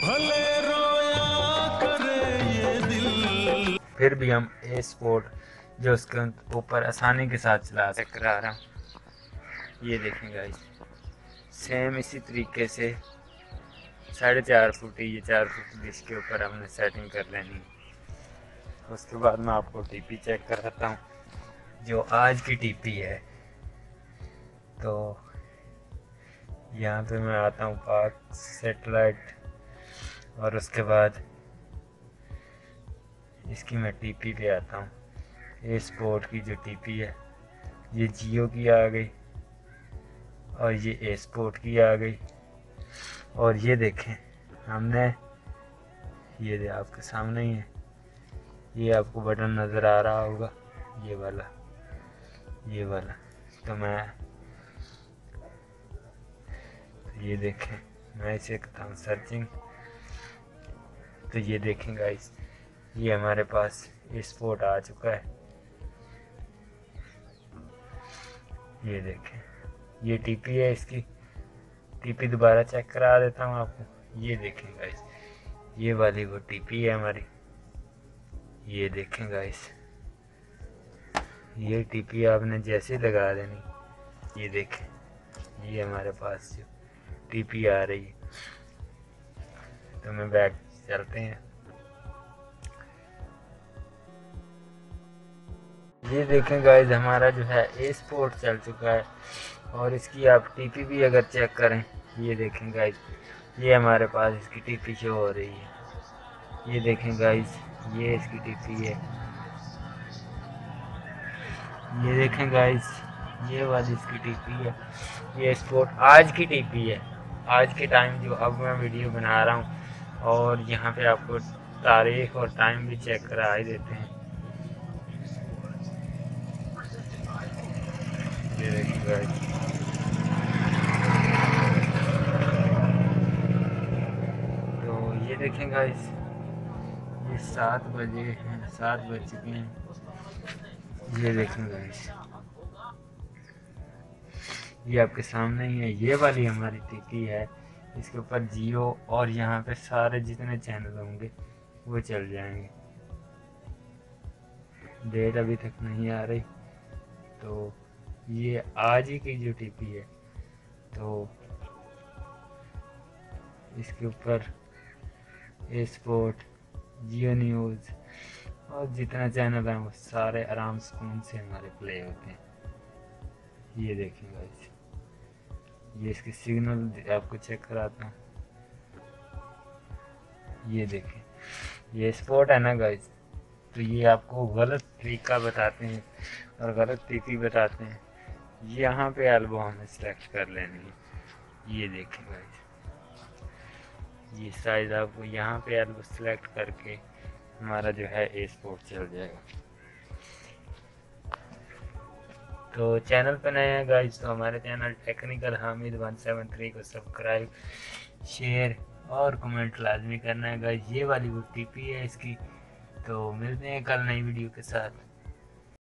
भले रोया करे ये दिल। फिर भी हम ए स्पोर्ट जो उसके ऊपर आसानी के साथ चला करा रहा हूँ। ये देखें गाइस सेम इसी तरीके से साढ़े चार फुट ये चार फुट जिसके ऊपर हमने सेटिंग कर लेनी। उसके बाद मैं आपको टीपी चेक कराता हूँ, जो आज की टीपी है। तो यहाँ पे मैं आता हूँ पार्क सेटेलाइट और उसके बाद इसकी मैं टीपी पे आता हूँ। ये स्पोर्ट की जो टीपी है, ये जियो की आ गई और ये ए स्पोर्ट की आ गई। और ये देखें, हमने, ये दे, आपके सामने ही है। ये आपको बटन नज़र आ रहा होगा, ये वाला ये वाला। तो मैं तो ये देखें, मैं इसे कहता हूँ सर्चिंग तो ये देखें गाइस ये हमारे पास स्पोर्ट आ चुका है। ये देखें, ये टीपी है इसकी। टीपी दोबारा चेक करा देता हूँ आपको। ये देखें गाइस ये वाली वो टीपी है हमारी। ये देखें गाइस ये टीपी आपने जैसे लगा देनी। ये देखें, ये हमारे पास जो टीपी आ रही है। तो मैं बैक चलते हैं। ये देखें गाइज़ हमारा जो है ए स्पोर्ट चल चुका है और इसकी आप टीपी भी अगर चेक करें, ये देखें गाइज़ ये हमारे पास इसकी टीपी शो हो रही है। ये देखें गाइज़ ये इसकी टीपी है। ये देखें गाइज़ ये वाली इसकी टीपी है। ये स्पोर्ट आज की टीपी है। आज के टाइम जो अब मैं वीडियो बना रहा हूँ और यहाँ पे आपको तारीख और टाइम भी चेक करा ही देते हैं। तो ये देखें गाइस ये सात बजे हैं, सात बज चुके हैं। ये देखें गाइस ये आपके सामने ही है, ये वाली हमारी टीटी है। इसके ऊपर जियो और यहाँ पे सारे जितने चैनल होंगे, वो चल जाएँगे। डेट अभी तक नहीं आ रही तो ये आज ही की जो टीपी है तो इसके ऊपर ए स्पोर्ट जियो न्यूज़ और जितना चैनल है, वो सारे आराम सुकून से हमारे प्ले होते हैं, ये देखिए गाइस ये इसकी सिग्नल आपको चेक कराता हूँ। ये देखें, ये स्पोर्ट है ना गाइस तो ये आपको गलत तरीका बताते हैं और गलत टीपी बताते हैं। यहाँ पे एल्बो हमें सेलेक्ट कर लेनी है। ये देखें गाइस ये साइज़ आपको यहाँ पे एल्बो सेलेक्ट करके हमारा जो है ए स्पोर्ट चल जाएगा। तो चैनल पर नए हैं गाइस तो हमारे channel technical Hamid one seven three को सब्सक्राइब शेयर और कमेंट लाजमी करना है गाइस ये वाली वो टीपी है इसकी। तो मिलते हैं कल नई वीडियो के साथ।